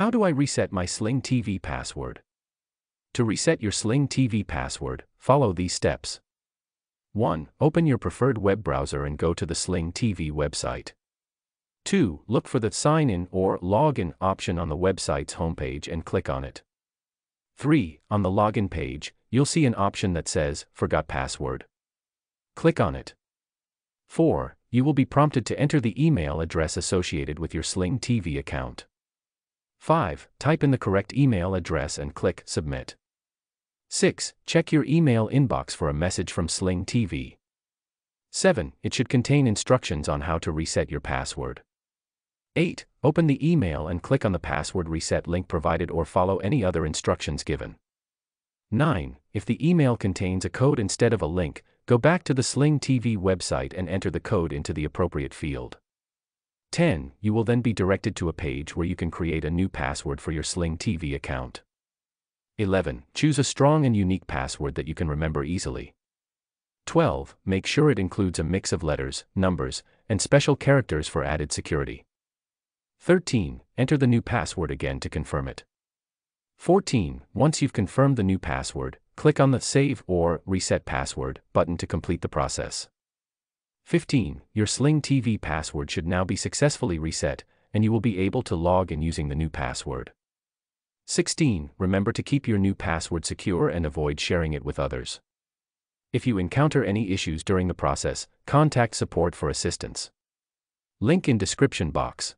How do I reset my Sling TV password? To reset your Sling TV password, follow these steps. 1. Open your preferred web browser and go to the Sling TV website. 2. Look for the Sign In or Login option on the website's homepage and click on it. 3. On the login page, you'll see an option that says Forgot Password. Click on it. 4. You will be prompted to enter the email address associated with your Sling TV account. 5. Type in the correct email address and click Submit. 6. Check your email inbox for a message from Sling TV. 7. It should contain instructions on how to reset your password. 8. Open the email and click on the password reset link provided or follow any other instructions given. 9. If the email contains a code instead of a link, go back to the Sling TV website and enter the code into the appropriate field. 10. You will then be directed to a page where you can create a new password for your Sling TV account. 11. Choose a strong and unique password that you can remember easily. 12. Make sure it includes a mix of letters, numbers, and special characters for added security. 13. Enter the new password again to confirm it. 14. Once you've confirmed the new password, click on the Save or Reset Password button to complete the process. 15. Your Sling TV password should now be successfully reset, and you will be able to log in using the new password. 16. Remember to keep your new password secure and avoid sharing it with others. If you encounter any issues during the process, contact support for assistance. Link in description box.